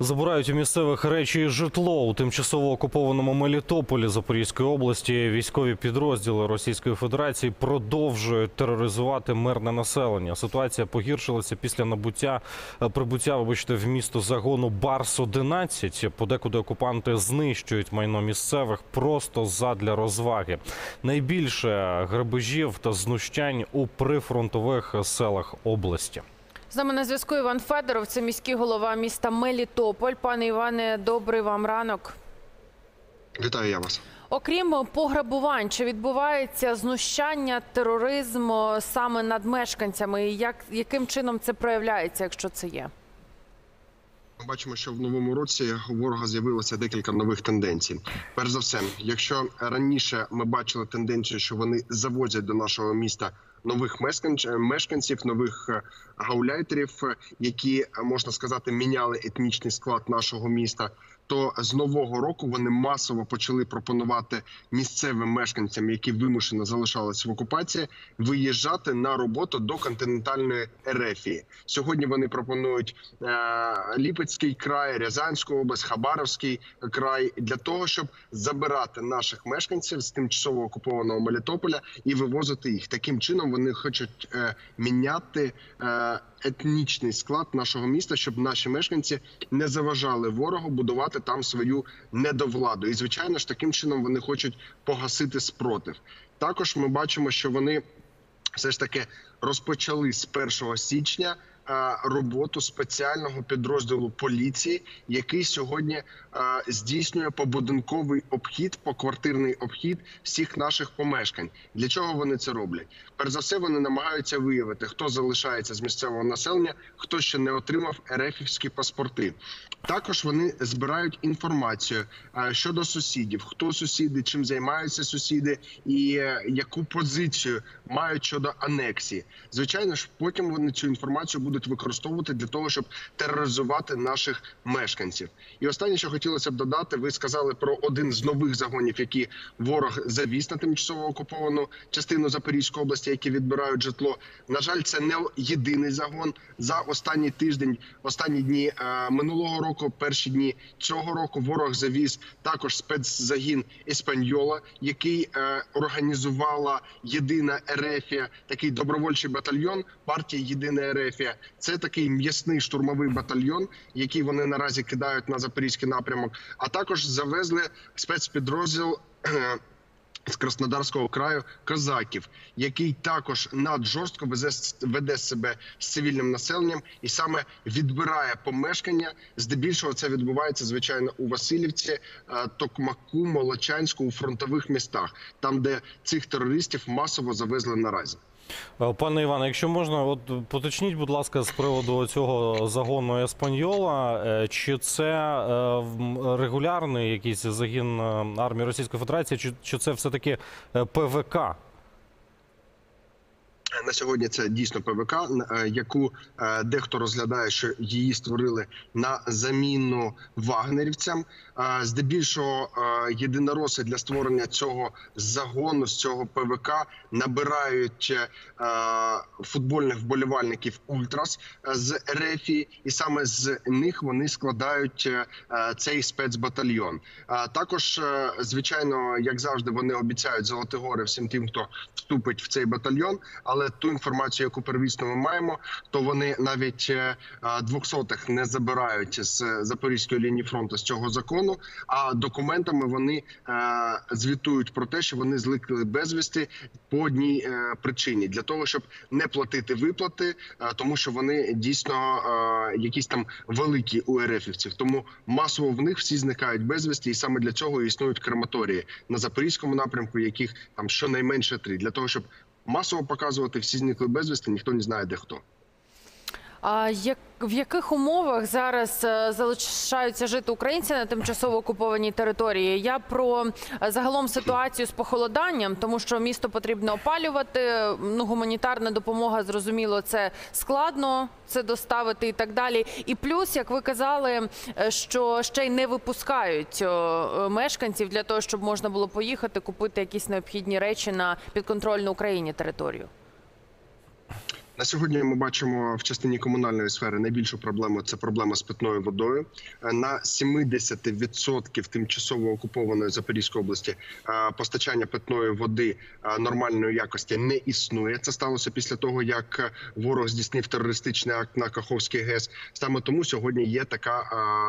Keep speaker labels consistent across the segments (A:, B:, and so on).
A: Забирають у місцевих речі і житло у тимчасово окупованому Мелітополі Запорізької області. Військові підрозділи Російської Федерації продовжують тероризувати мирне населення. Ситуація погіршилася після набуття е, прибуття, вибачте, в місто загону Барс 11 Подекуди окупанти знищують майно місцевих просто задля розваги. Найбільше грабежів та знущань у прифронтових селах області.
B: З нами на зв'язку Іван Федоров, це міський голова міста Мелітополь. Пане Іване, добрий вам ранок.
C: Вітаю я вас.
B: Окрім пограбувань, чи відбувається знущання, тероризм о, саме над мешканцями? І як яким чином це проявляється, якщо це є?
C: Ми бачимо, що в новому році у ворога з'явилося декілька нових тенденцій. Перш за все, якщо раніше ми бачили тенденцію, що вони завозять до нашого міста нових мешканч- мешканців, нових е, гауляйтерів, е, які е, можна сказати міняли етнічний склад нашого міста. То з нового року вони масово почали пропонувати місцевим мешканцям, які вимушено залишалися в окупації, виїжджати на роботу до континентальної Ерефії. Сьогодні вони пропонують е, Ліпецький край, Рязанську область, Хабаровський край для того, щоб забирати наших мешканців з тимчасово окупованого Мелітополя і вивозити їх. Таким чином вони хочуть е, міняти е, етнічний склад нашого міста, щоб наші мешканці не заважали ворогу будувати там свою недовладу. І звичайно ж, таким чином вони хочуть погасити спротив. Також ми бачимо, що вони все ж таки розпочали з 1 січня роботу спеціального підрозділу поліції, який сьогодні здійснює побудинковий обхід, поквартирний обхід всіх наших помешкань. Для чого вони це роблять? Перш за все, вони намагаються виявити, хто залишається з місцевого населення, хто ще не отримав ерефівські паспорти. Також вони збирають інформацію щодо сусідів, хто сусіди, чим займаються сусіди, і е, яку позицію мають щодо анексії. Звичайно ж, потім вони цю інформацію будуть використовувати для того, щоб тероризувати наших мешканців. І останнє, що хотілося б додати, ви сказали про один з нових загонів, які ворог завіз на тимчасово окуповану частину Запорізької області, які відбирають житло. На жаль, це не єдиний загон за останній тиждень, останні дні е, минулого року, перші дні цього року. Ворог завіз також спецзагін Еспаньола, який е, організувала єдина Ерефія, такий добровольчий батальйон партії Єдина Ерефія. Це такий м'ясний штурмовий батальйон, який вони наразі кидають на запорізький напрямок. А також завезли спецпідрозділ. З Краснодарського краю козаків, який також наджорстко веде, веде себе з цивільним населенням і саме відбирає помешкання. Здебільшого це відбувається звичайно у Васильівці, е, Токмаку, Молочанську у фронтових містах, там де цих терористів масово завезли наразі.
A: Е, Пане Іване, якщо можна, от поточніть, будь ласка, з приводу цього загону Еспаньола, е, чи це е, регулярний якийсь загін армії Російської Федерації, чи, це все-таки е, ПВК?
C: На сьогодні це дійсно ПВК, е, яку е, дехто розглядає, що її створили на заміну вагнерівцям. Е, Здебільшого єдинороси для створення цього загону з цього ПВК набирають футбольних вболівальників Ультрас з Рефі, і саме з них вони складають цей спецбатальйон. Також, звичайно, як завжди, вони обіцяють золоті гори всім тим, хто вступить в цей батальйон. Але ту інформацію, яку первісно ми маємо, то вони навіть е, двохсотих не забирають з запорізької лінії фронту з цього закону. А документами вони е, звітують про те, що вони зникли безвісти по одній е, причині для того, щоб не платити виплати, тому що вони дійсно якісь там великі у РФівців. Тому масово в них всі зникають безвісти, і саме для цього існують крематорії на запорізькому напрямку, яких там щонайменше три для того, щоб масово показувати всі зникли безвісти, ніхто не знає де хто.
B: А як в яких умовах зараз е, залишаються жити українці на тимчасово окупованій території? Я про е, загалом ситуацію з похолоданням, тому що місто потрібно опалювати. Ну, гуманітарна допомога, зрозуміло, це складно це доставити і так далі. І плюс, як ви казали, е, що ще й не випускають мешканців для того, щоб можна було поїхати купити якісь необхідні речі на підконтрольну Україні територію.
C: На сьогодні ми бачимо в частині комунальної сфери найбільшу проблему це проблема з питною водою. Е, На 70% тимчасово окупованої Запорізької області е, постачання питної води е, нормальної якості не існує. Це сталося після того, як ворог здійснив терористичний акт на Каховський ГЕС. Саме тому сьогодні є така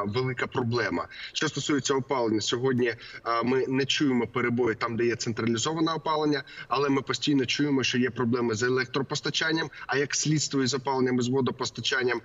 C: велика проблема. Що стосується опалення, сьогодні ми не чуємо перебої там, де є централізоване опалення, але ми постійно чуємо, що є проблеми з електропостачанням. А як слідство із опаленням з водопостачанням,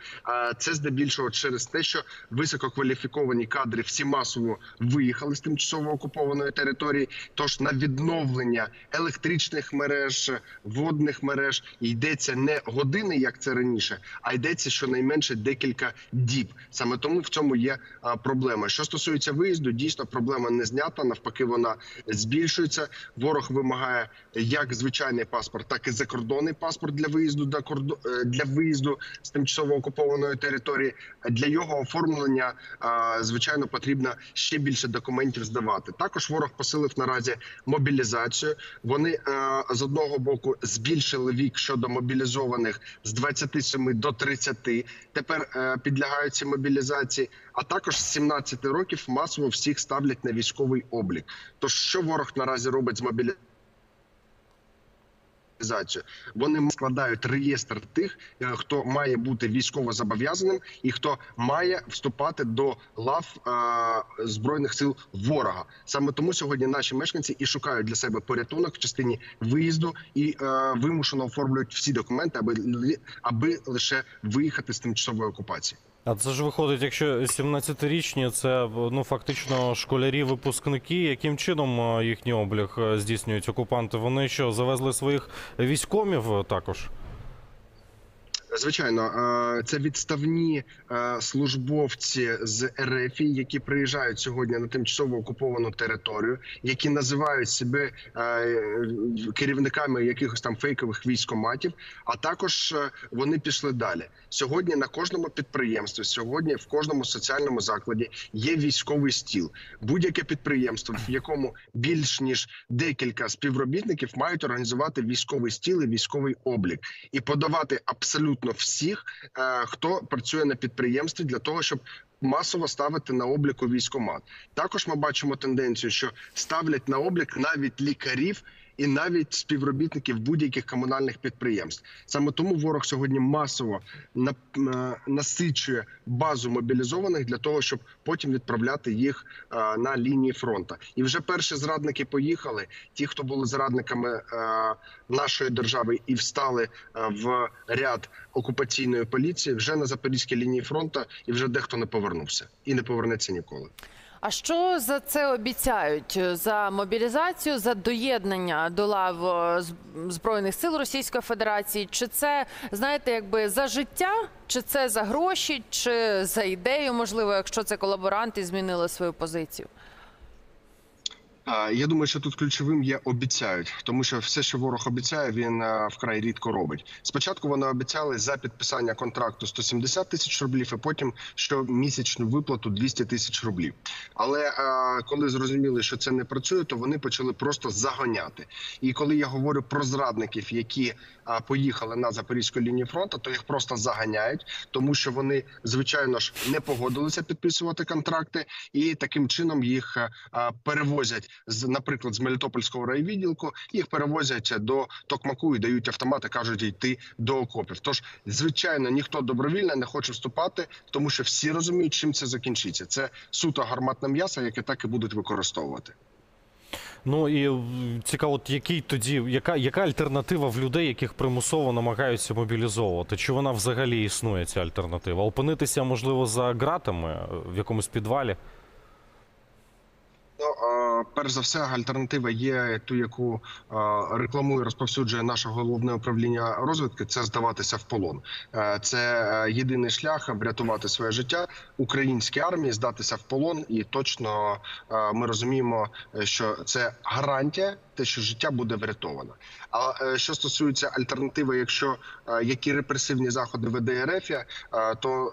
C: це здебільшого через те, що висококваліфіковані кадри всі масово виїхали з тимчасово окупованої території. Тож на відновлення електричних мереж, водних мереж йдеться не години, як це раніше, а йдеться щонайменше декілька діб. Саме тому в цьому є проблема. Що стосується виїзду, дійсно проблема не знята. Навпаки, вона збільшується. Ворог вимагає як звичайний паспорт, так і закордонний паспорт для виїзду до кордо... е, для виїзду з тимчасово окупованої території. Для його оформлення звичайно потрібно ще більше документів здавати. Також ворог посилив наразі мобілізацію. Вони е, з одного боку збільшили вік щодо мобілізованих з 27 до 30. Тепер е, підлягають цій мобілізації. А також з 17 років масово всіх ставлять на військовий облік. Тож що ворог наразі робить з мобілізацією? Вони складають реєстр тих, е, хто має бути військово зобов'язаним і хто має вступати до лав е, збройних сил ворога. Саме тому сьогодні наші мешканці і шукають для себе порятунок в частині виїзду і е, вимушено оформлюють всі документи, аби аби лише виїхати з тимчасової окупації.
A: А це ж виходить, якщо 17-річні, це ну фактично школярі-випускники. Яким чином е, їхній облік е, здійснюють окупанти? Вони що завезли своїх військомів е, також?
C: Звичайно, це відставні службовці з РФ, які приїжджають сьогодні на тимчасово окуповану територію, які називають себе керівниками якихось там фейкових військоматів. А також е, вони пішли далі. Сьогодні на кожному підприємстві, сьогодні в кожному соціальному закладі є військовий стіл. Будь-яке підприємство, в якому більш ніж декілька співробітників мають організувати військовий стіл і військовий облік і подавати абсолютно всіх, е, хто працює на підприємстві, для того, щоб масово ставити на обліку військомат. Також ми бачимо тенденцію, що ставлять на облік навіть лікарів. І навіть співробітників будь-яких комунальних підприємств саме тому ворог сьогодні масово на- е, насичує базу мобілізованих для того, щоб потім відправляти їх е, на лінії фронту. І вже перші зрадники поїхали. Ті, хто були зрадниками е, нашої держави і встали в ряд окупаційної поліції, вже на запорізькій лінії фронту, і вже дехто не повернувся і не повернеться ніколи.
B: А що за це обіцяють? За мобілізацію, за доєднання до лав Збройних сил Російської Федерації? Чи це, знаєте, якби за життя, чи це за гроші, чи за ідею, можливо, якщо це колаборанти змінили свою позицію?
C: А, Я думаю, що тут ключовим є обіцяють, тому що все, що ворог обіцяє, він вкрай рідко робить. Спочатку вони обіцяли за підписання контракту 170 тисяч рублів, і потім щомісячну виплату 200 тисяч рублів. Але коли зрозуміли, що це не працює, то вони почали просто загоняти. І коли я говорю про зрадників, які поїхали на запорізьку лінію фронту, то їх просто заганяють, тому що вони звичайно ж не погодилися підписувати контракти, і таким чином їх а, а, перевозять з, наприклад, з Мелітопольського райвідділку, їх перевозять до Токмаку і дають автомати, кажуть йти до окопів. Тож, звичайно, ніхто добровільно не хоче вступати, тому що всі розуміють, чим це закінчиться. Це суто гарматне м'ясо, яке так і будуть використовувати.
A: Ну і цікаво, от який тоді, яка, яка альтернатива в людей, яких примусово намагаються мобілізовувати? Чи вона взагалі існує, ця альтернатива? Опинитися, можливо, за ґратами е, в якомусь підвалі?
C: Е, перш за все, альтернатива є ту, яку рекламує, розповсюджує наше головне управління розвідки. Це здаватися в полон. Е, Це е, єдиний шлях врятувати своє життя українській армії, здатися в полон, і точно е, ми розуміємо, що це гарантія, те, що життя буде врятовано. А що стосується альтернативи, якщо які репресивні заходи веде РФ, то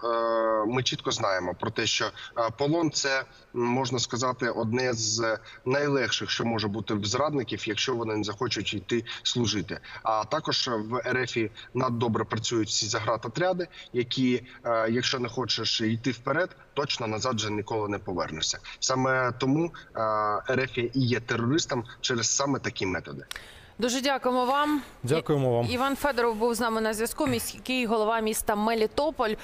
C: ми чітко знаємо про те, що полон це можна сказати одне з з найлегших, що може бути в зрадників, якщо вони не захочуть йти служити. А також в РФ наддобре працюють всі заградотряди, які, е, якщо не хочеш йти вперед, точно назад вже ніколи не повернешся. Саме тому е, РФ і є терористом через саме такі методи.
B: Дуже дякуємо вам.
A: Дякуємо вам.
B: Іван Федоров був з нами на зв'язку. Міський голова міста Мелітополь.